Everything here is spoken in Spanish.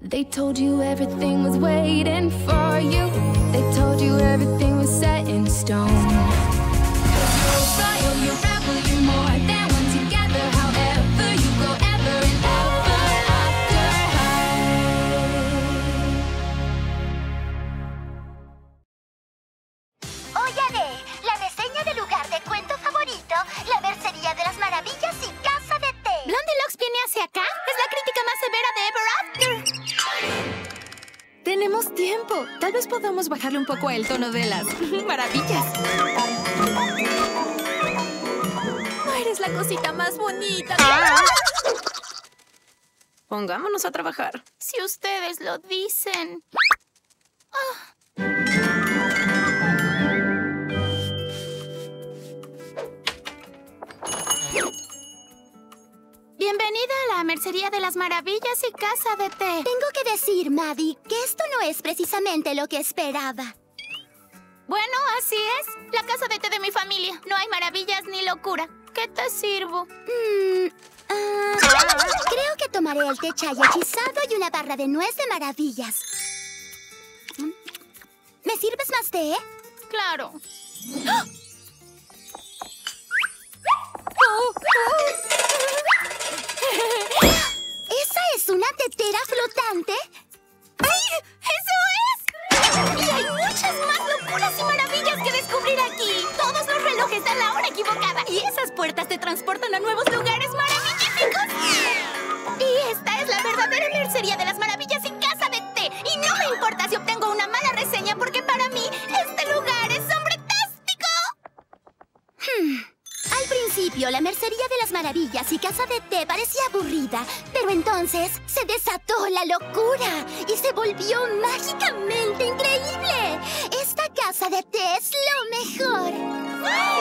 They told you everything was waiting for you. They told you everything was set in stone. Tenemos tiempo. Tal vez podamos bajarle un poco el tono de las maravillas. No eres la cosita más bonita. Pongámonos a trabajar. Si ustedes lo dicen. Bienvenida la Mercería de las Maravillas y Casa de Té. Tengo que decir, Maddie, que esto no es precisamente lo que esperaba. Bueno, así es. La casa de té de mi familia. No hay maravillas ni locura. ¿Qué te sirvo? Mm, ah, creo que tomaré el té chai hechizado y una barra de nuez de maravillas. ¿Me sirves más té? Claro. ¿Esa puertas te transportan a nuevos lugares maravillosos. Y esta es la verdadera mercería de las maravillas y casa de té. Y no me importa si obtengo una mala reseña porque para mí este lugar es sombretástico. Al principio, la Mercería de las Maravillas y Casa de Té parecía aburrida, pero entonces se desató la locura y se volvió mágicamente increíble. Esta casa de té es lo mejor.